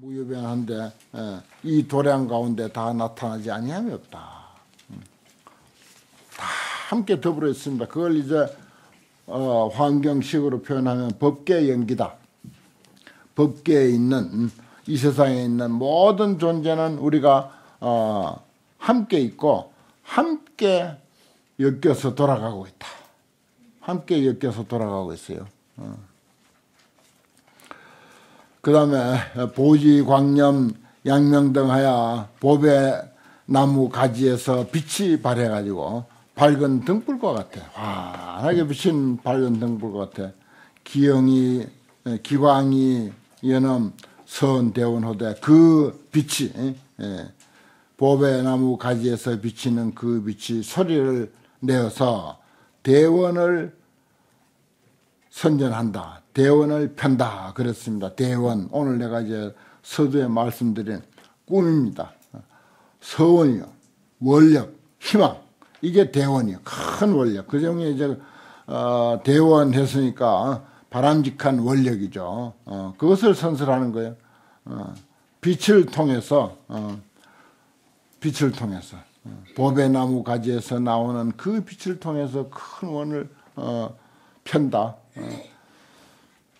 무유변한데 예, 이 도량 가운데 다 나타나지 아니함이 없다. 음. 다 함께 더불어 있습니다. 그걸 이제 어, 환경식으로 표현하면 법계 연기다. 법계에 있는 이 세상에 있는 모든 존재는 우리가 어, 함께 있고 함께 엮여서 돌아가고 있다. 함께 엮여서 돌아가고 있어요. 어. 그 다음에 보지, 광염, 양명 하여 보배 나무 가지에서 빛이 발해가지고 밝은 등불과 같아. 환하게 비친 밝은 등불과 같아. 기영이, 기광이 연엄 선대원호대 그 빛이 예, 보배 나무 가지에서 비치는 그 빛이 소리를 내어서 대원을 선전한다. 대원을 편다. 그랬습니다. 대원. 오늘 내가 이제 서두에 말씀드린 꿈입니다. 서원이요. 원력, 희망. 이게 대원이요. 큰 원력. 그 중에 이제, 어, 대원 했으니까 바람직한 원력이죠. 어, 그것을 선설하는 거예요. 어, 빛을 통해서, 어, 빛을 통해서. 어, 보배나무 가지에서 나오는 그 빛을 통해서 큰 원을, 어, 편다.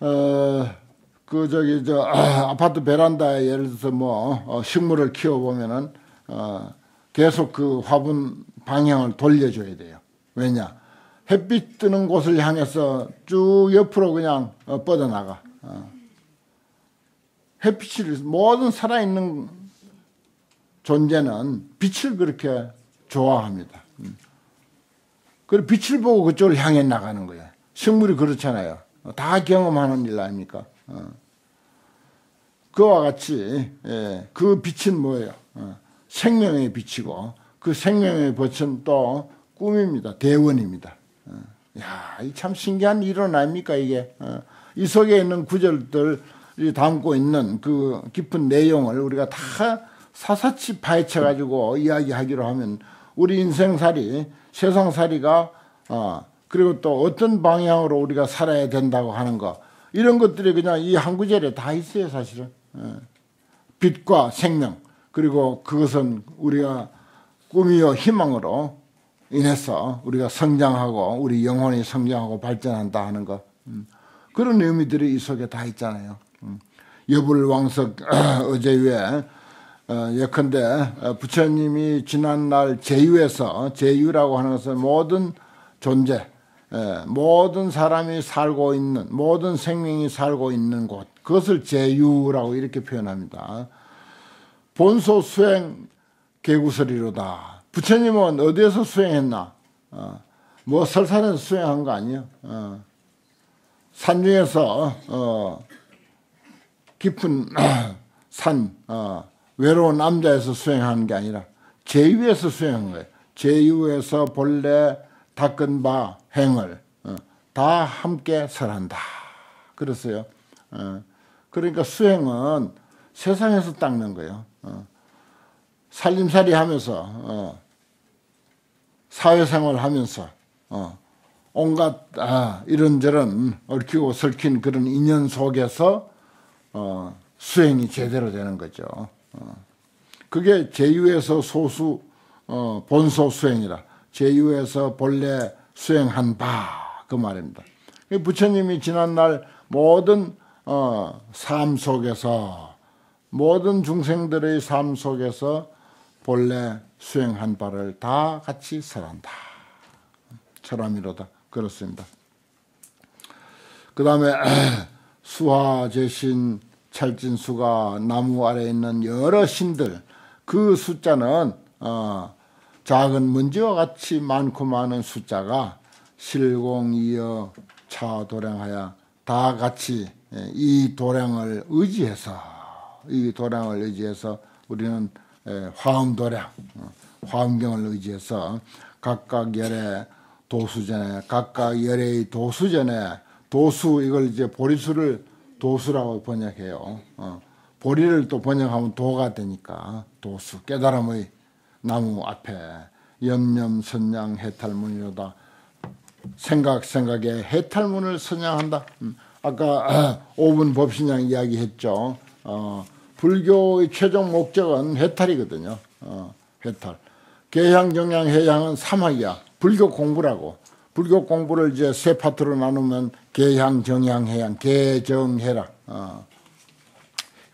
어, 어, 그 저기 저 아, 파트 베란다에 예를 들어서 뭐 어, 식물을 키워 보면은 어, 계속 그 화분 방향을 돌려줘야 돼요. 왜냐? 햇빛 뜨는 곳을 향해서 쭉 옆으로 그냥 어, 뻗어나가. 어. 햇빛을 모든 살아있는 존재는 빛을 그렇게 좋아합니다. 음. 그리고 빛을 보고 그쪽을 향해 나가는 거예요. 식물이 그렇잖아요. 다 경험하는 일 아닙니까? 어. 그와 같이 예, 그 빛은 뭐예요? 어. 생명의 빛이고 그 생명의 빛은 또 꿈입니다. 대원입니다. 어. 야, 참 신기한 일은 아닙니까 이게? 어. 이 속에 있는 구절들이 담고 있는 그 깊은 내용을 우리가 다 사사치 파헤쳐 가지고 이야기하기로 하면 우리 인생살이 세상살이가 어, 그리고 또 어떤 방향으로 우리가 살아야 된다고 하는 거 이런 것들이 그냥 이 한 구절에 다 있어요 사실은 예. 빛과 생명 그리고 그것은 우리가 꿈이요 희망으로 인해서 우리가 성장하고 우리 영혼이 성장하고 발전한다 하는 거 음. 그런 의미들이 이 속에 다 있잖아요. 음. 여불 왕석 어제 위에 어, 예컨대 어, 부처님이 지난날 제유에서 제유라고 하는 것은 모든 존재 예, 모든 사람이 살고 있는 모든 생명이 살고 있는 곳 그것을 제유라고 이렇게 표현합니다. 본소 수행 개구설이로다. 부처님은 어디에서 수행했나? 어, 뭐 설산에서 수행한 거 아니에요. 어, 산 중에서 어, 깊은 산 어, 외로운 남자에서 수행하는 게 아니라 제유에서 수행한 거예요. 제유에서 본래 닦은 바 행을 어, 다 함께 설한다. 그랬어요. 어, 그러니까 수행은 세상에서 닦는 거예요. 어, 살림살이 하면서 사회생활 하면서 온갖 아, 이런저런 얽히고 설킨 그런 인연 속에서 수행이 제대로 되는 거죠. 그게 제유에서 소수 본소 수행이라. 제유에서 본래 수행한 바 그 말입니다. 부처님이 지난날 모든 어, 삶 속에서 모든 중생들의 삶 속에서 본래 수행한 바를 다 같이 설한다. 철함이로다. 그렇습니다. 그 다음에 수화, 제신, 찰진수가 나무 아래 있는 여러 신들 그 숫자는 어, 작은 먼지와 같이 많고 많은 숫자가 실공이어 차도량하여 다 같이 예, 이 도량을 의지해서 이 도량을 의지해서 우리는 예, 화음 도량 어, 화음경을 의지해서 각각 열의 도수전에 각각 열의 도수전에 도수 이걸 이제 보리수를 도수라고 번역해요. 어, 보리를 또 번역하면 도가 되니까 도수 깨달음의 나무 앞에 염염 선양 해탈문이로다. 생각 생각에 해탈문을 선양한다. 음, 아까 5분 법신양 이야기했죠. 어, 불교의 최종 목적은 해탈이거든요. 어, 해탈. 개향, 정향, 해향은 사막이야. 불교 공부라고. 불교 공부를 이제 세 파트로 나누면 개향, 정향, 해향, 개정해라. 어.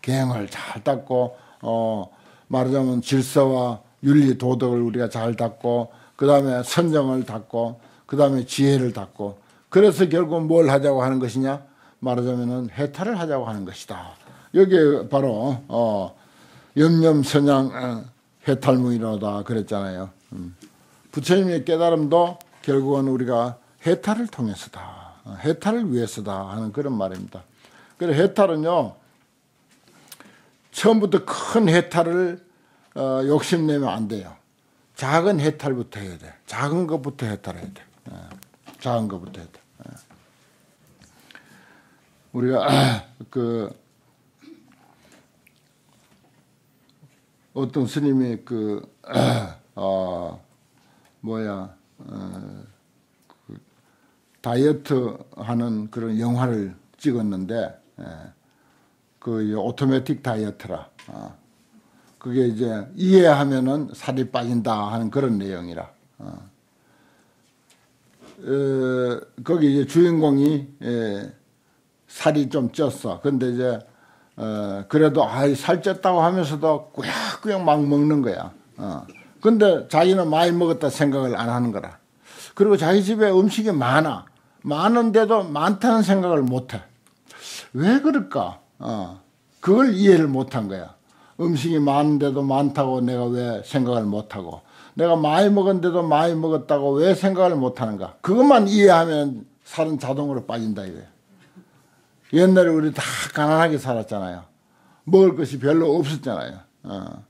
개행을 잘 닦고 어, 말하자면 질서와 윤리 도덕을 우리가 잘 닦고 그 다음에 선정을 닦고 그 다음에 지혜를 닦고 그래서 결국 뭘 하자고 하는 것이냐 말하자면은 해탈을 하자고 하는 것이다. 여기 바로 어, 염염선양 어, 해탈무이로다 그랬잖아요. 음. 부처님의 깨달음도 결국은 우리가 해탈을 통해서다. 어, 해탈을 위해서다 하는 그런 말입니다. 그래 해탈은요 처음부터 큰 해탈을 어, 욕심내면 안 돼요. 작은 해탈부터 해야 돼. 작은 것부터 해탈해야 돼. 예. 작은 것부터 돼. 예. 우리가 그 어떤 스님이 그 어, 뭐야 어, 그 다이어트 하는 그런 영화를 찍었는데 예. 그 오토매틱 다이어트라. 어. 그게 이제 이해하면은 살이 빠진다 하는 그런 내용이라. 어. 어, 거기 이제 주인공이 예, 살이 좀 쪘어. 근데 이제 어, 그래도 아이 살 쪘다고 하면서도 꾸역꾸역 막 먹는 거야. 어. 근데 자기는 많이 먹었다 생각을 안 하는 거라. 그리고 자기 집에 음식이 많아. 많은데도 많다는 생각을 못 해. 왜 그럴까? 어. 그걸 이해를 못 한 거야. 음식이 많은데도 많다고 내가 왜 생각을 못 하고 내가 많이 먹었는데도 많이 먹었다고 왜 생각을 못하는가 그것만 이해하면 살은 자동으로 빠진다 이거예요 옛날에 우리 다 가난하게 살았잖아요 먹을 것이 별로 없었잖아요 어.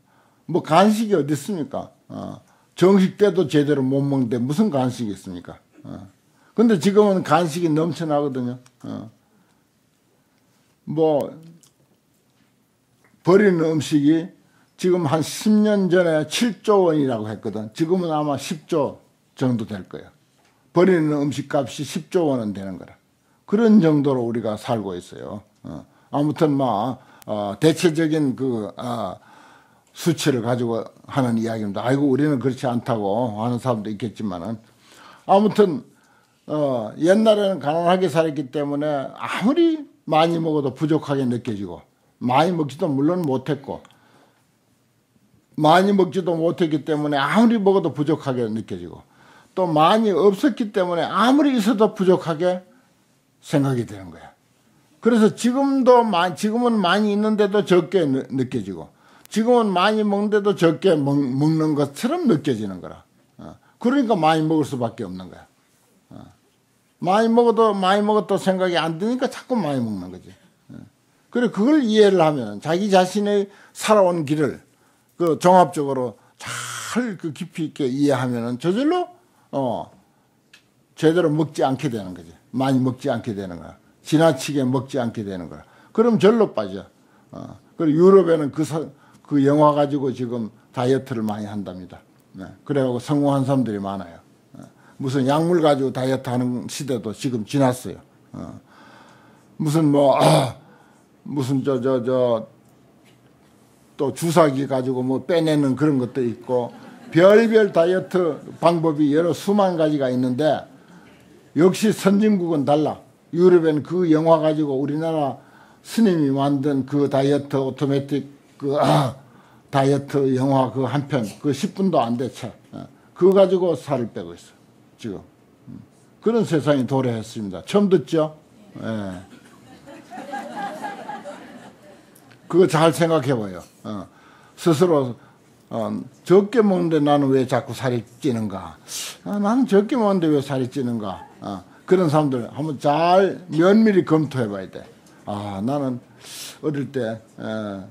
뭐 간식이 어디 있습니까 어. 정식 때도 제대로 못 먹는데 무슨 간식이 있습니까 어. 근데 지금은 간식이 넘쳐나거든요 어. 뭐 버리는 음식이 지금 한 10년 전에 7조 원이라고 했거든. 지금은 아마 10조 정도 될 거예요. 버리는 음식 값이 10조 원은 되는 거라. 그런 정도로 우리가 살고 있어요. 어. 아무튼 뭐 어, 대체적인 그 어, 수치를 가지고 하는 이야기입니다. 아이고 우리는 그렇지 않다고 하는 사람도 있겠지만은 아무튼 어, 옛날에는 가난하게 살았기 때문에 아무리 많이 먹어도 부족하게 느껴지고 많이 먹지도 물론 못했고 많이 먹지도 못했기 때문에 아무리 먹어도 부족하게 느껴지고 또 많이 없었기 때문에 아무리 있어도 부족하게 생각이 되는 거야. 그래서 지금도 지금은 많이 있는데도 적게 느껴지고 지금은 많이 먹는데도 적게 먹, 는 것처럼 느껴지는 거라. 어. 그러니까 많이 먹을 수밖에 없는 거야. 어. 많이 먹어도 많이 먹었다 생각이 안 드니까 자꾸 많이 먹는 거지. 그래 그걸 이해를 하면 자기 자신의 살아온 길을 그 종합적으로 잘 그 깊이 있게 이해하면은 저절로 어 제대로 먹지 않게 되는 거지. 많이 먹지 않게 되는 거야. 지나치게 먹지 않게 되는 거야. 그럼 절로 빠져. 어. 그리고 유럽에는 그, 사, 그 영화 가지고 지금 다이어트를 많이 한답니다. 네. 그래가지고 성공한 사람들이 많아요. 어. 무슨 약물 가지고 다이어트 하는 시대도 지금 지났어요. 어. 무슨 뭐, 아, 무슨 저 저 저 또 주사기 가지고 뭐 빼내는 그런 것도 있고 별별 다이어트 방법이 여러 수만 가지가 있는데 역시 선진국은 달라. 유럽엔 그 영화 가지고 우리나라 스님이 만든 그 다이어트 오토매틱 그 아, 다이어트 영화 그 한 편 그 10분도 안돼 채. 어, 그거 가지고 살을 빼고 있어. 지금. 음. 그런 세상이 도래했습니다. 처음 듣죠? 예. 그거 잘 생각해 봐요. 어. 스스로 어, 적게 먹는데 나는 왜 자꾸 살이 찌는가? 아, 나는 적게 먹는데 왜 살이 찌는가? 어. 그런 사람들 한번 잘 면밀히 검토해 봐야 돼. 아, 나는 어릴 때, 에,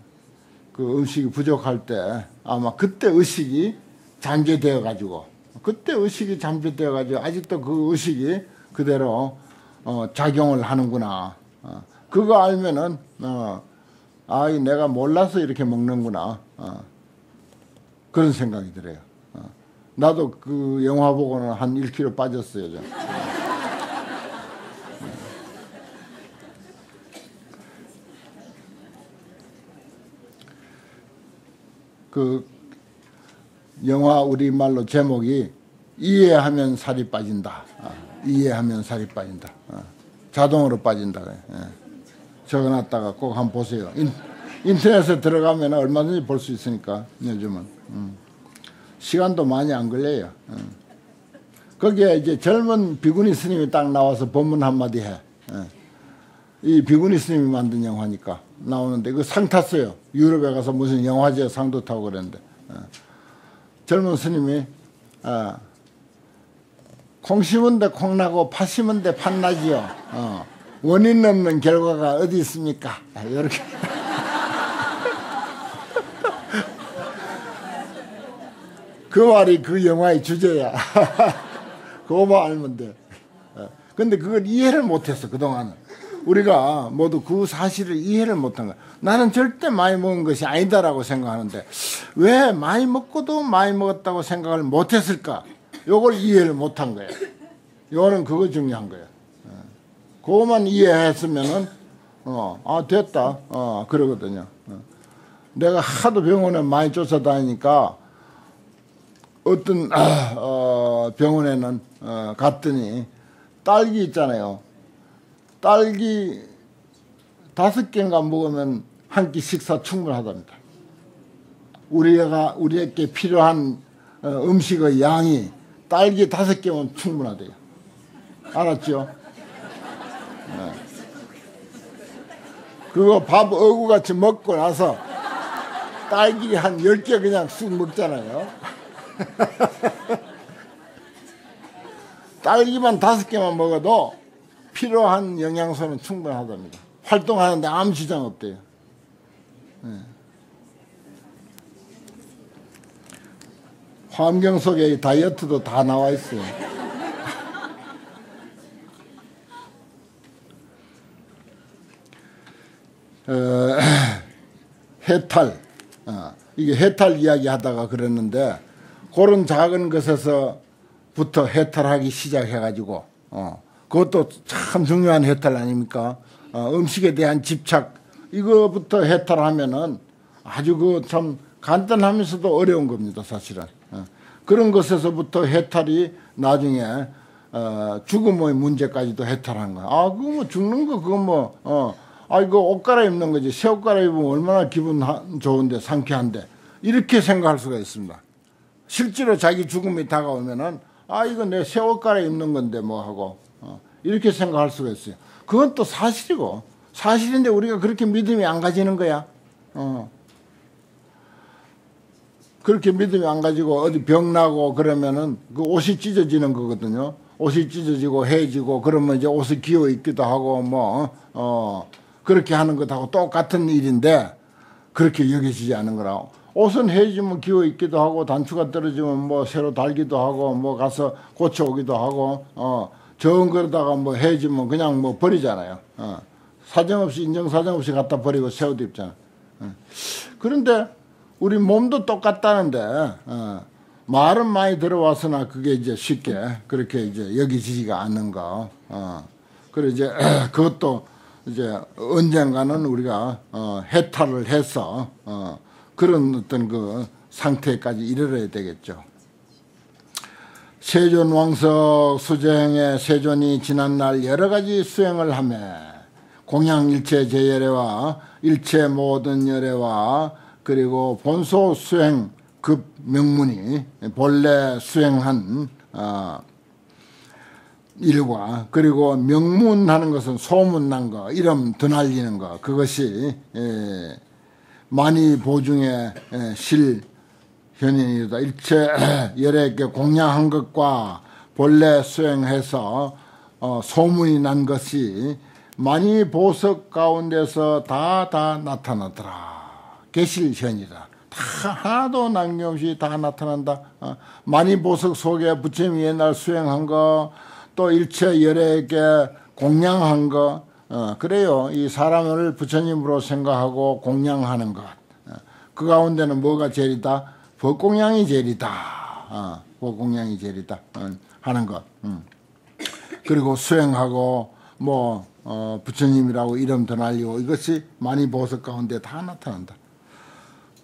그 음식이 부족할 때 아마 그때 의식이 잠재되어 가지고 그때 의식이 잠재되어 가지고 아직도 그 의식이 그대로 어, 작용을 하는구나. 어, 그거 알면은 어, 아, 내가 몰라서 이렇게 먹는구나. 어. 그런 생각이 들어요. 어. 나도 그 영화 보고는 한 1kg 빠졌어요. 저. 그 영화 우리말로 제목이 이해하면 살이 빠진다. 아, 이해하면 살이 빠진다. 아, 자동으로 빠진다. 예. 적어놨다가 꼭 한번 보세요. 인, 인터넷에 들어가면 얼마든지 볼 수 있으니까 요즘은 음. 시간도 많이 안 걸려요. 음. 거기에 이제 젊은 비구니 스님이 딱 나와서 본문 한마디 해. 예. 이 비구니 스님이 만든 영화니까 나오는데 그 상 탔어요. 유럽에 가서 무슨 영화제 상도 타고 그랬는데 예. 젊은 스님이 어, 콩 심은데 콩 나고 파 심은데 팥 나지요. 어. 원인 없는 결과가 어디 있습니까? 이렇게. 그 말이 그 영화의 주제야. 그거만 알면 돼. 어. 근데 그걸 이해를 못했어, 그동안은. 우리가 모두 그 사실을 이해를 못한 거야. 나는 절대 많이 먹은 것이 아니다라고 생각하는데, 왜 많이 먹고도 많이 먹었다고 생각을 못했을까? 요걸 이해를 못한 거야. 요거는 그거 중요한 거야. 어. 그거만 이해했으면은, 어, 아, 됐다. 어, 그러거든요. 어. 내가 하도 병원에 많이 쫓아다니니까, 어떤 아, 어, 병원에는 어, 갔더니 딸기 있잖아요. 딸기 다섯 개인가 먹으면 한 끼 식사 충분하답니다. 우리가 우리에게 필요한 어, 음식의 양이 딸기 다섯 개면 충분하대요. 알았죠? 네. 그거 밥 어구같이 먹고 나서 딸기 한열개 그냥 쑥 먹잖아요. 딸기만 다섯 개만 먹어도 필요한 영양소는 충분하답니다. 활동하는데 아무 지장 없대요. 네. 환경 속에 다이어트도 다 나와 있어요. 어, 해탈. 어, 이게 해탈 이야기 하다가 그랬는데 그런 작은 것에서부터 해탈하기 시작해가지고 어, 그것도 참 중요한 해탈 아닙니까? 어, 음식에 대한 집착 이거부터 해탈하면은 아주 그 참 간단하면서도 어려운 겁니다 사실은 어, 그런 것에서부터 해탈이 나중에 어, 죽음의 문제까지도 해탈한 거야. 아 그거 뭐 죽는 거 그거 뭐 어. 아 이거 옷 갈아입는 거지 새 옷 갈아입으면 얼마나 기분 좋은데 상쾌한데 이렇게 생각할 수가 있습니다. 실제로 자기 죽음이 다가오면은 아 이거 내 새 옷 갈아입는 건데 뭐 하고 어, 이렇게 생각할 수가 있어요. 그건 또 사실이고 사실인데 우리가 그렇게 믿음이 안 가지는 거야. 어. 그렇게 믿음이 안 가지고 어디 병 나고 그러면은 그 옷이 찢어지는 거거든요. 옷이 찢어지고 해지고 그러면 이제 옷이 기어 있기도 하고 뭐 어, 그렇게 하는 것하고 똑같은 일인데 그렇게 여겨지지 않은 거라고. 옷은 해지면 기어 있기도 하고 단추가 떨어지면 뭐 새로 달기도 하고 뭐 가서 고쳐 오기도 하고 어 적은 거다가 뭐 해지면 그냥 뭐 버리잖아요. 어 사정없이 인정 사정없이 갖다 버리고 새 옷 입잖아. 어. 그런데 우리 몸도 똑같다는데 어 말은 많이 들어와서나 그게 이제 쉽게 그렇게 이제 여기지지가 않는 거. 어 그래 이제 그것도 이제 언젠가는 우리가 어 해탈을 해서 어 그런 어떤 그 상태까지 이르러야 되겠죠. 세존 왕석 수제행에 세존이 지난날 여러 가지 수행을 하며 공양 일체 제열애와 일체 모든 열애와 그리고 본소 수행 급 명문이 본래 수행한 어, 일과 그리고 명문하는 것은 소문난 거 이름 드날리는 거 그것이 예, 많이 보중에 실 현인이다. 일체 열에 공양한 것과 본래 수행해서 어, 소문이 난 것이 많이 보석 가운데서 다다 나타나더라. 계실현이다. 다 하나도 남김없이 다 나타난다. 어, 많이 보석 속에 부처님이 옛날 수행한 거, 또 일체 열에게 공양한 거, 어, 그래요. 이 사람을 부처님으로 생각하고 공양하는 것. 어, 그 가운데는 뭐가 제일이다? 법공양이 제일이다. 어, 법공양이 제일이다. 어, 하는 것. 음. 그리고 수행하고 뭐 어, 부처님이라고 이름 더 날리고 이것이 많이 보석 가운데 다 나타난다.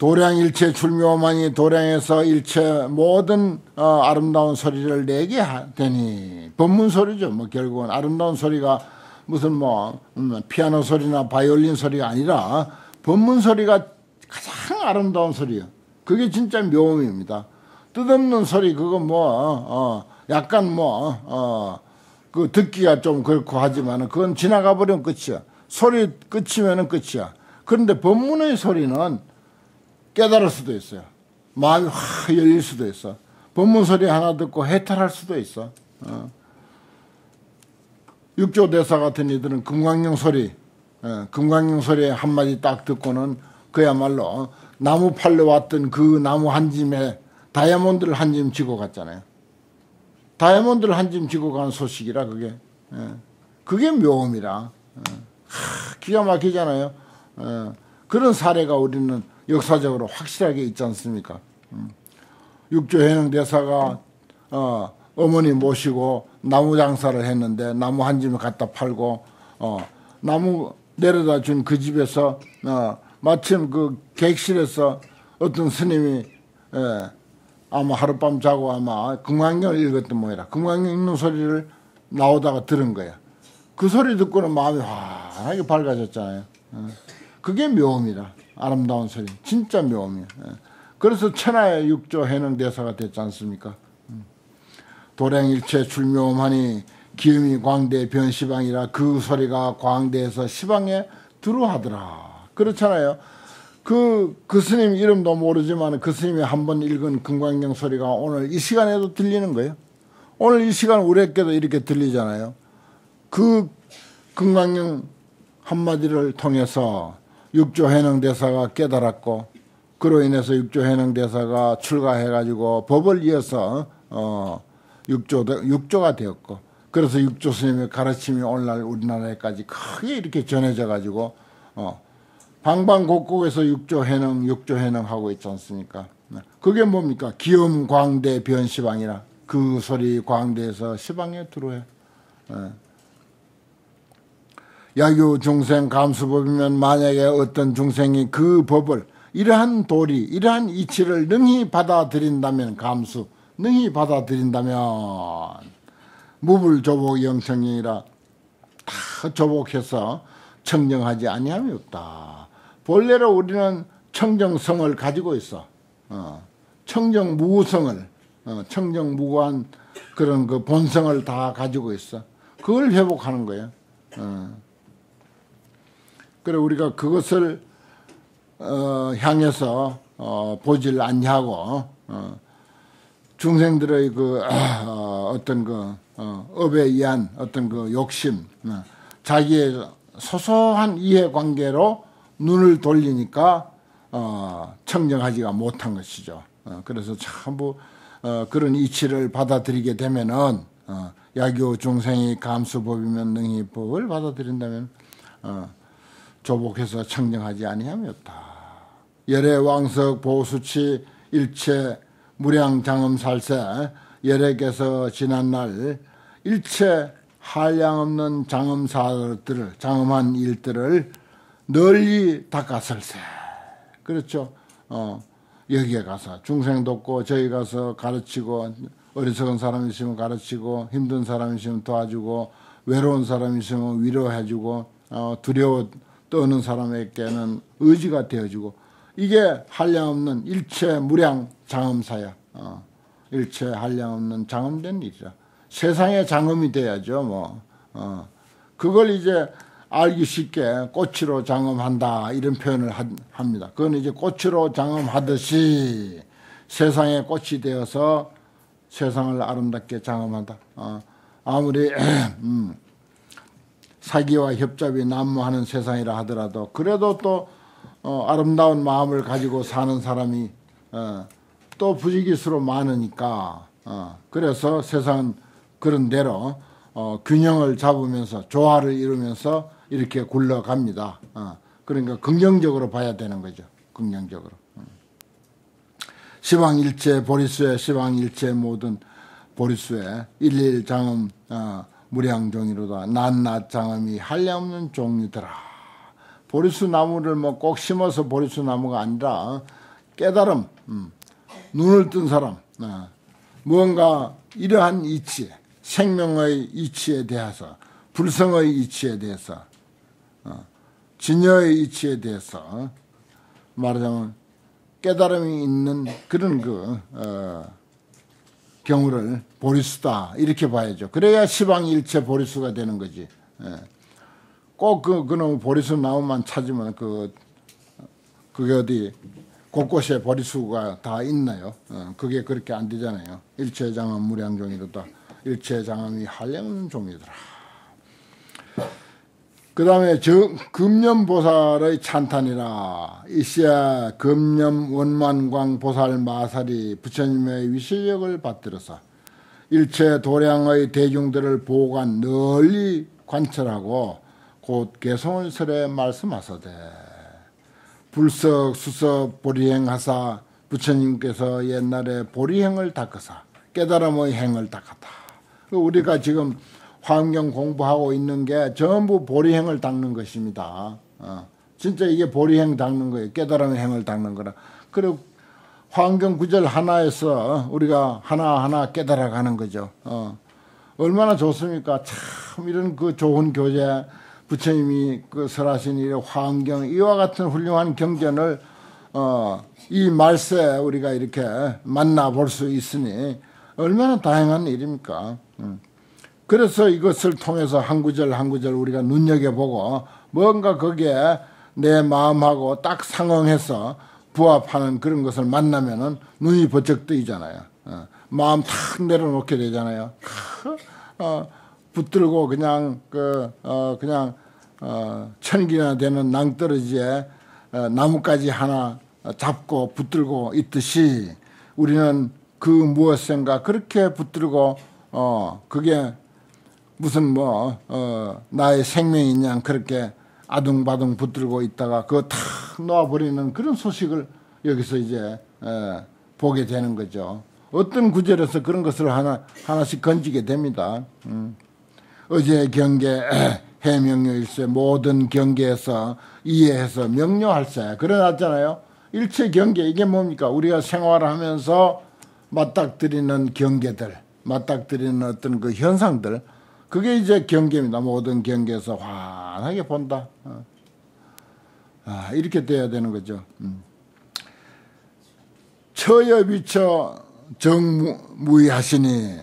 도량일체 출묘만이 도량에서 일체 모든 어, 아름다운 소리를 내게 되니 법문 소리죠. 뭐 결국은 아름다운 소리가 무슨 뭐 음, 피아노 소리나 바이올린 소리가 아니라 법문 소리가 가장 아름다운 소리예요. 그게 진짜 묘음입니다. 뜻없는 소리 그거 뭐 어, 약간 뭐그 듣기가 좀 그렇고 하지만은 그건 지나가 버리면 끝이야. 소리 끝이면은 끝이야. 그런데 법문의 소리는 깨달을 수도 있어요. 마음이 확 열릴 수도 있어. 법문 소리 하나 듣고 해탈할 수도 있어. 어. 육조 대사 같은 이들은 금강령 소리, 어, 금강령 소리 한마디 딱 듣고는 그야말로 나무 팔러 왔던 그 나무 한 짐에 다이아몬드를 한 짐 지고 갔잖아요. 다이아몬드를 한 짐 지고 간 소식이라 그게. 예. 그게 묘음이라. 어. 하, 기가 막히잖아요. 어. 그런 사례가 우리는 역사적으로 확실하게 있지 않습니까? 음. 육조 해능 대사가 어, 어머니 모시고 나무 장사를 했는데 나무 한 짐을 갖다 팔고 어, 나무 내려다 준 그 집에서 어, 마침 그 객실에서 어떤 스님이 예, 아마 하룻밤 자고 아마 금강경을 읽었던 모양이라 금강경 읽는 소리를 나오다가 들은 거야. 그 소리 듣고는 마음이 환하게 밝아졌잖아요. 어. 그게 묘음이라. 아름다운 소리. 진짜 묘미야. 예. 그래서 천하의 육조 해능 대사가 됐지 않습니까? 음. 도량일체 출묘하니 기음이 광대 변시방이라 그 소리가 광대에서 시방에 들어하더라. 그렇잖아요. 그, 그 스님 이름도 모르지만 그 스님이 한 번 읽은 금광경 소리가 오늘 이 시간에도 들리는 거예요. 오늘 이 시간 우리에게도 이렇게 들리잖아요. 그 금광경 한마디를 통해서 육조 해능 대사가 깨달았고 그로 인해서 육조 해능 대사가 출가해 가지고 법을 이어서 어 육조 육조가 되었고 그래서 육조 스님의 가르침이 오늘날 우리나라에까지 크게 이렇게 전해져 가지고 어 방방곡곡에서 육조 해능 육조 해능 하고 있지 않습니까? 네. 그게 뭡니까? 기음 광대 변시방이라 그 소리 광대에서 시방에 들어해. 네. 야교 중생 감수법이면 만약에 어떤 중생이 그 법을 이러한 도리, 이러한 이치를 능히 받아들인다면 감수, 능히 받아들인다면 무불조복 영청이라 다 조복해서 청정하지 아니함이 없다. 본래로 우리는 청정성을 가지고 있어. 어, 청정무성을, 어, 청정무구한 그런 그 본성을 다 가지고 있어. 그걸 회복하는 거예요. 어. 그래 우리가 그것을 어, 향해서 어, 보질 않냐고 어, 중생들의 그 어, 어떤 그 어, 업에 의한 어떤 그 욕심, 어, 자기의 소소한 이해관계로 눈을 돌리니까 어, 청정하지가 못한 것이죠. 어, 그래서 전부 어, 그런 이치를 받아들이게 되면은 어, 야교 중생이 감수법이면 능히 법을 받아들인다면 어, 조복해서 청정하지 아니하였다. 열애 왕석 보수치 일체 무량 장엄 살세 열애께서 지난 날 일체 한량 없는 장엄사들을 장엄한 일들을 널리 닦아설세. 그렇죠. 어, 여기에 가서 중생 돕고 저희 가서 가르치고 어리석은 사람 있으면 가르치고 힘든 사람 있으면 도와주고 외로운 사람 있으면 위로해주고 어, 두려워 떠는 사람에게는 의지가 되어지고 이게 한량없는 일체 무량 장엄사야. 어, 일체 한량없는 장엄된 일이라. 세상에 장엄이 돼야죠. 뭐 어, 그걸 이제 알기 쉽게 꽃으로 장엄한다 이런 표현을 하, 합니다. 그건 이제 꽃으로 장엄하듯이 세상에 꽃이 되어서 세상을 아름답게 장엄한다. 어, 아무리 음, 사기와 협잡이 난무하는 세상이라 하더라도 그래도 또 어, 아름다운 마음을 가지고 사는 사람이 어, 또 부지기수로 많으니까 어, 그래서 세상은 그런 대로 어, 균형을 잡으면서 조화를 이루면서 이렇게 굴러갑니다. 어, 그러니까 긍정적으로 봐야 되는 거죠. 긍정적으로. 음. 시방일체 보리수에 시방일체 모든 보리수에 일일 장음 어, 무량종이로다 낱낱 장엄이 한량없는 종류더라. 보리수 나무를 뭐 꼭 심어서 보리수 나무가 아니라 깨달음, 음. 눈을 뜬 사람, 어. 무언가 이러한 이치, 생명의 이치에 대해서, 불성의 이치에 대해서, 어. 진여의 이치에 대해서 말하자면 깨달음이 있는 그런 그 어, 경우를 보리수다 이렇게 봐야죠. 그래야 시방일체 보리수가 되는 거지. 예. 꼭그 그놈 보리수 나무만 찾으면 그 그게 어디 곳곳에 보리수가 다 있나요? 어, 그게 그렇게 안 되잖아요. 일체장암 무량종이로다. 일체장암이 한량 종이더라. 그 다음에 금념보살의 찬탄이라 이시야 금념 원만광 보살 마살이 부처님의 위실력을 받들어서 일체 도량의 대중들을 보관 널리 관철하고 곧 개성을 설에 말씀하서되 불석 수석 보리행하사 부처님께서 옛날에 보리행을 닦으사 깨달음의 행을 닦았다. 우리가 지금 환경 공부하고 있는 게 전부 보리행을 닦는 것입니다. 어. 진짜 이게 보리행 닦는 거예요. 깨달음의 행을 닦는 거라. 그리고 환경 구절 하나에서 우리가 하나하나 깨달아가는 거죠. 어. 얼마나 좋습니까? 참 이런 그 좋은 교재 부처님이 그 설하신 이 환경 이와 같은 훌륭한 경전을 어, 이 말세 우리가 이렇게 만나볼 수 있으니 얼마나 다행한 일입니까? 음. 그래서 이것을 통해서 한 구절 한 구절 우리가 눈여겨보고 뭔가 거기에 내 마음하고 딱 상응해서 부합하는 그런 것을 만나면은 눈이 번쩍 뜨이잖아요. 어, 마음 탁 내려놓게 되잖아요. 어, 붙들고 그냥 그 어, 그냥 어, 천기나 되는 낭떠러지에 어, 나뭇가지 하나 잡고 붙들고 있듯이 우리는 그 무엇인가 그렇게 붙들고 어 그게 무슨 뭐 어, 나의 생명인 양 그렇게 아둥바둥 붙들고 있다가 그거 탁 놓아버리는 그런 소식을 여기서 이제 에, 보게 되는 거죠. 어떤 구절에서 그런 것을 하나 하나씩 건지게 됩니다. 음. 어제 경계 해명료일세 모든 경계에서 이해해서 명료할세 그래놨잖아요. 일체 경계 이게 뭡니까? 우리가 생활하면서 맞닥뜨리는 경계들, 맞닥뜨리는 어떤 그 현상들 그게 이제 경계입니다. 모든 경계에서 환하게 본다. 어. 아, 이렇게 돼야 되는 거죠. 음. 처여 비처 정무의하시니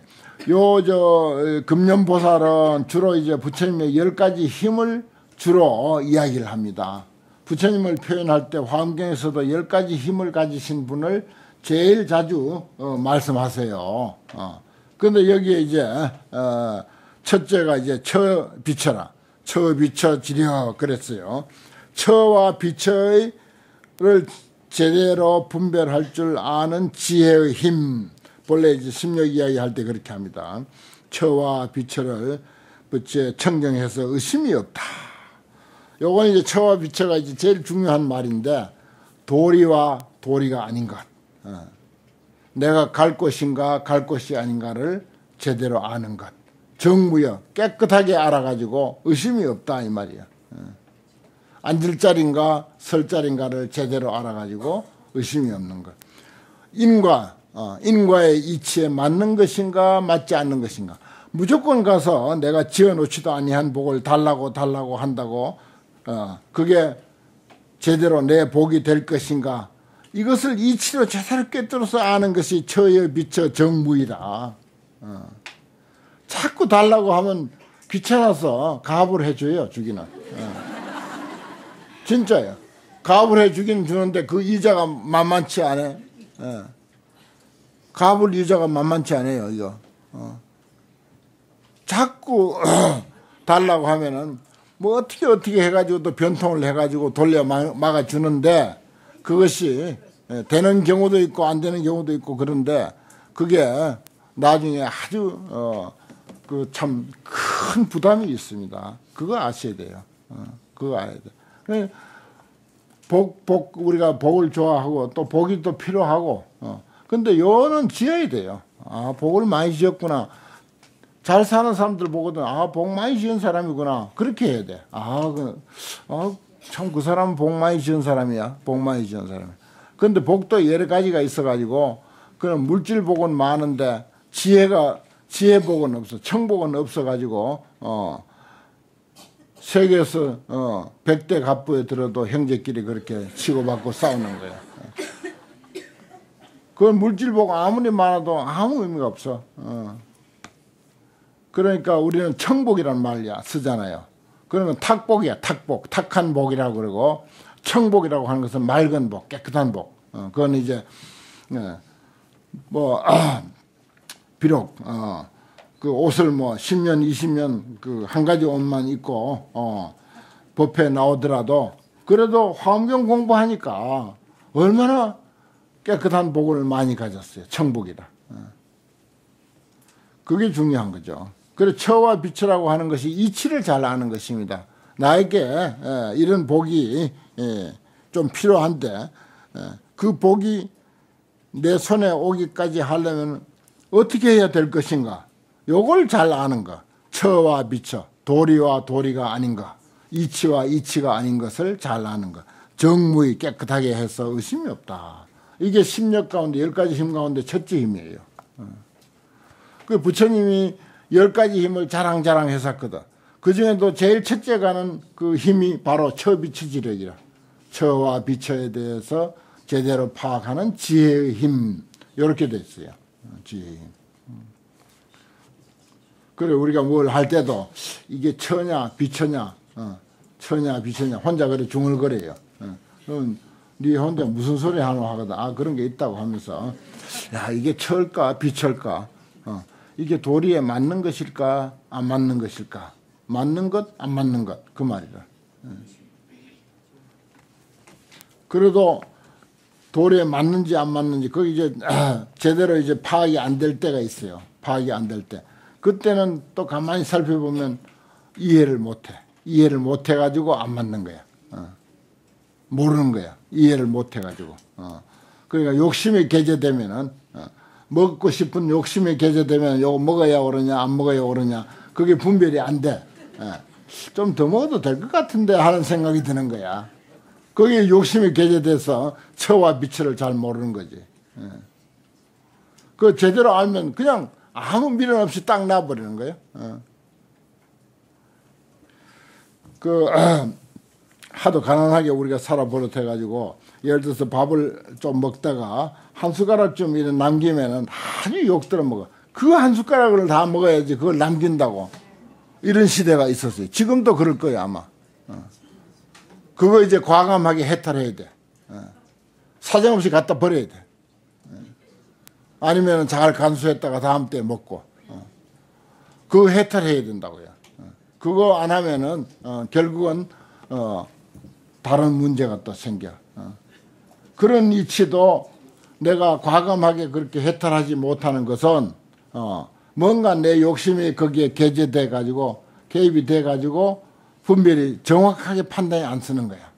요 저 금년보살은 주로 이제 부처님의 열 가지 힘을 주로 이야기를 합니다. 부처님을 표현할 때 화엄경에서도 열 가지 힘을 가지신 분을 제일 자주 어, 말씀하세요. 어. 근데 여기에 이제 어, 첫째가 이제 처 비처라. 처 비처 지려 그랬어요. 처와 비처를 제대로 분별할 줄 아는 지혜의 힘. 본래 이제 심력 이야기 할 때 그렇게 합니다. 처와 비처를 부처 청정해서 의심이 없다. 요건 이제 처와 비처가 이제 제일 중요한 말인데 도리와 도리가 아닌 것. 어. 내가 갈 것인가 갈 것이 아닌가를 제대로 아는 것. 정무여 깨끗하게 알아가지고 의심이 없다 이 말이야. 어. 앉을 자리인가 설 자리인가를 제대로 알아가지고 의심이 없는 것. 인과 어, 인과의 이치에 맞는 것인가 맞지 않는 것인가. 무조건 가서 내가 지어놓지도 아니한 복을 달라고 달라고 한다고 어, 그게 제대로 내 복이 될 것인가. 이것을 이치로 제대로 꿰뚫어서 아는 것이 처여 비처 정무이다. 어. 자꾸 달라고 하면 귀찮아서 가압을 해줘요, 주기는. 예. 진짜요. 가압을 해주긴 주는데 그 이자가 만만치 않아. 예. 가압을 이자가 만만치 않아요, 이거. 어. 자꾸 달라고 하면은 뭐 어떻게 어떻게 해가지고 또 변통을 해가지고 돌려 막아주는데 그것이 예, 되는 경우도 있고 안 되는 경우도 있고 그런데 그게 나중에 아주 어 그 참 큰 부담이 있습니다. 그거 아셔야 돼요. 어, 그거 알아야 돼. 복, 복, 우리가 복을 좋아하고 또 복이 또 필요하고, 어. 근데 요는 지어야 돼요. 아, 복을 많이 지었구나. 잘 사는 사람들 보거든. 아, 복 많이 지은 사람이구나. 그렇게 해야 돼. 아, 그, 아, 참 그 사람은 복 많이 지은 사람이야. 복 많이 지은 사람. 근데 복도 여러 가지가 있어가지고 그런 물질 복은 많은데 지혜가 지혜복은 없어. 청복은 없어가지고 어 세계에서 어 백대 갑부에 들어도 형제끼리 그렇게 치고받고 싸우는 거야. 그 물질복 아무리 많아도 아무 의미가 없어. 어. 그러니까 우리는 청복이란 말이야 쓰잖아요. 그러면 탁복이야 탁복 탁한 복이라고 그러고 청복이라고 하는 것은 맑은 복 깨끗한 복. 어, 그건 이제 어, 뭐 아, 비록 어, 그 옷을 뭐 10년 20년 그 한 가지 옷만 입고 어, 법회에 나오더라도 그래도 화엄경 공부하니까 얼마나 깨끗한 복을 많이 가졌어요. 청복이라. 어. 그게 중요한 거죠. 그래 처와 빛이라고 하는 것이 이치를 잘 아는 것입니다. 나에게 예, 이런 복이 예, 좀 필요한데 예, 그 복이 내 손에 오기까지 하려면 어떻게 해야 될 것인가? 요걸 잘 아는 거. 처와 비처, 도리와 도리가 아닌 거, 이치와 이치가 아닌 것을 잘 아는 거. 정무이 깨끗하게 해서 의심이 없다. 이게 심력 가운데 열 가지 힘 가운데 첫째 힘이에요. 어. 그 부처님이 열 가지 힘을 자랑자랑 했었거든. 그 중에도 제일 첫째 가는 그 힘이 바로 처비처지력이라. 처와 비처에 대해서 제대로 파악하는 지혜의 힘. 이렇게 됐어요. 어. 음. 그래, 우리가 뭘 할 때도 이게 처냐, 비처냐, 어, 처냐, 비처냐, 혼자 그래 중얼거려요. 어. 네 혼자 무슨 소리 하노 하거든. 아, 그런 게 있다고 하면서. 야, 이게 철까, 비철까. 어. 이게 도리에 맞는 것일까, 안 맞는 것일까. 맞는 것, 안 맞는 것. 그 말이다. 어. 그래도 도리에 맞는지 안 맞는지, 그 이제, 아, 제대로 이제 파악이 안 될 때가 있어요. 파악이 안 될 때. 그때는 또 가만히 살펴보면 이해를 못 해. 이해를 못 해 가지고 안 맞는 거야. 어. 모르는 거야. 이해를 못 해 가지고. 어. 그러니까 욕심이 개재되면은, 어. 먹고 싶은 욕심이 개재되면 요거 먹어야 오르냐, 안 먹어야 오르냐. 그게 분별이 안 돼. 어. 좀더 먹어도 될 것 같은데 하는 생각이 드는 거야. 거기에 욕심이 개재돼서 처와 빛을 잘 모르는 거지. 예. 그 제대로 알면 그냥 아무 미련 없이 딱 놔버리는 거예요. 어. 그 하도 가난하게 우리가 살아 버릇해가지고 예를 들어서 밥을 좀 먹다가 한 숟가락 좀 이런 남기면은 아주 욕들어 먹어. 그 한 숟가락을 다 먹어야지 그걸 남긴다고. 이런 시대가 있었어요. 지금도 그럴 거예요, 아마. 어. 그거 이제 과감하게 해탈해야 돼. 어. 사정없이 갖다 버려야 돼. 어. 아니면 잘 간수했다가 다음 때 먹고. 그거 해탈해야 된다고요. 그거 안 하면은, 결국은, 다른 문제가 또 생겨. 그런 이치도 내가 과감하게 그렇게 해탈하지 못하는 것은 어, 뭔가 내 욕심이 거기에 개재돼 가지고 개입이 돼 가지고 분별이 정확하게 판단이 안 쓰는 거야.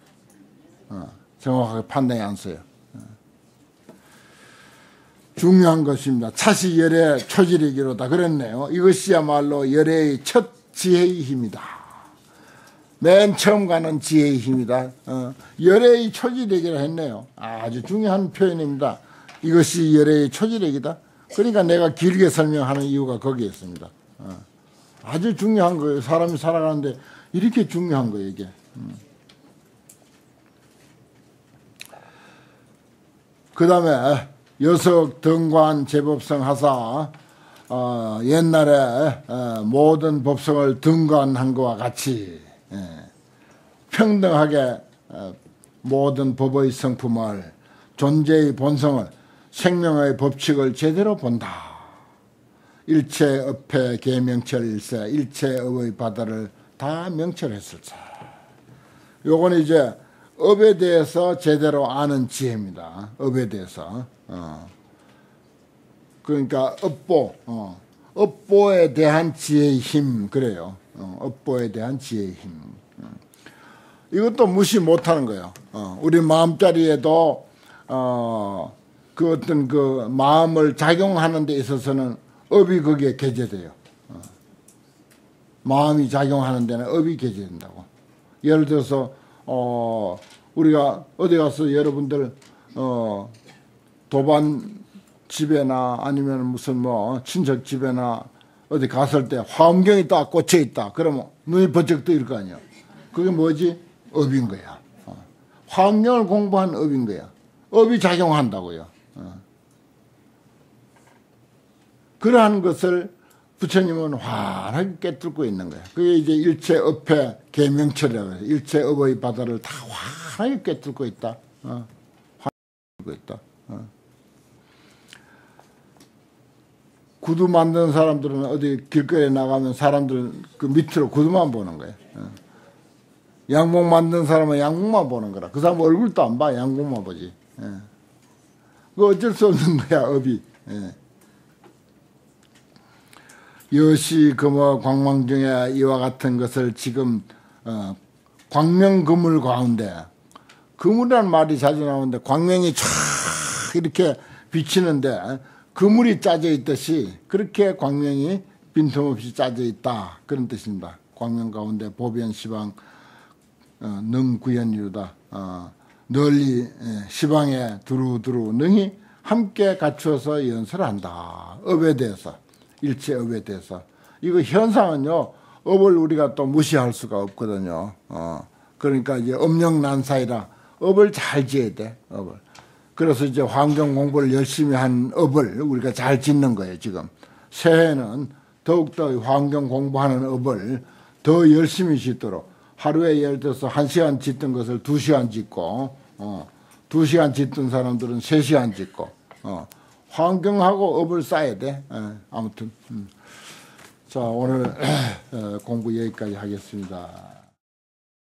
어, 정확하게 판단이 안 써요. 어. 중요한 것입니다. 차시 열의 초지리기로다 그랬네요. 이것이야말로 열의 첫 지혜의 힘이다. 맨 처음 가는 지혜의 힘이다. 어, 열의 초지력이라 했네요. 아주 중요한 표현입니다. 이것이 열의 초지력이다. 그러니까 내가 길게 설명하는 이유가 거기에 있습니다. 어, 아주 중요한 거예요. 사람이 살아가는데 이렇게 중요한 거예요, 이게. 음. 그 다음에 여석 등관 제법성 하사 어, 옛날에 어, 모든 법성을 등관한 것과 같이 예. 평등하게 어, 모든 법의 성품을 존재의 본성을 생명의 법칙을 제대로 본다. 일체업회 계명철 일세 일체 업의 바다를 다 명철했을세. 요건 이제 업에 대해서 제대로 아는 지혜입니다. 업에 대해서. 어. 그러니까 업보, 어. 업보에 대한 지혜의 힘 그래요. 어. 업보에 대한 지혜의 힘. 어. 이것도 무시 못하는 거예요. 어. 우리 마음자리에도 어. 그 어떤 그 마음을 작용하는 데 있어서는 업이 거기에 개재돼요. 어. 마음이 작용하는 데는 업이 개재된다고. 예를 들어서 어 우리가 어디 가서 여러분들 어, 도반 집에나 아니면 무슨 뭐 친척 집에나 어디 갔을 때 화엄경이 딱 꽂혀 있다. 그러면 눈이 번쩍 뜨일 거 아니야. 그게 뭐지? 업인 거야. 어. 화엄경을 공부한 업인 거야. 업이 작용한다고요. 어. 그러한 것을 부처님은 환하게 깨뚫고 있는 거야. 그게 이제 일체업의 계명철이라고 해요. 일체업의 바다를 다 환하게 깨뚫고 있다. 어. 환하게 있다. 어. 구두 만드는 사람들은 어디 길거리에 나가면 사람들은 그 밑으로 구두만 보는 거예요. 어. 양복 만드는 사람은 양복만 보는 거라. 그 사람 얼굴도 안 봐. 양복만 보지. 예. 그 어쩔 수 없는 거야, 업이. 예. 여시 금어 광망 중에 이와 같은 것을 지금 어, 광명금을 가운데 그물이라는 말이 자주 나오는데 광명이 쫙 이렇게 비치는데 그물이 짜져 있듯이 그렇게 광명이 빈틈없이 짜져 있다. 그런 뜻입니다. 광명 가운데 보변 시방 어, 능구연이로다. 어, 널리 예, 시방에 두루두루 능히 함께 갖추어서 연설한다. 업에 대해서 일체업에 대해서 이거 현상은요 업을 우리가 또 무시할 수가 없거든요. 어, 그러니까 이제 업력난사이라 업을 잘 지어야 돼 업을. 그래서 이제 화엄경 공부를 열심히 한 업을 우리가 잘 짓는 거예요 지금. 새해는 더욱더 화엄경 공부하는 업을 더 열심히 짓도록 하루에 예를 들어서 한 시간 짓던 것을 두 시간 짓고 어, 두 시간 짓던 사람들은 세 시간 짓고 어, 환경하고 업을 쌓아야 돼. 에, 아무튼 음. 자 오늘 어, 공부 여기까지 하겠습니다.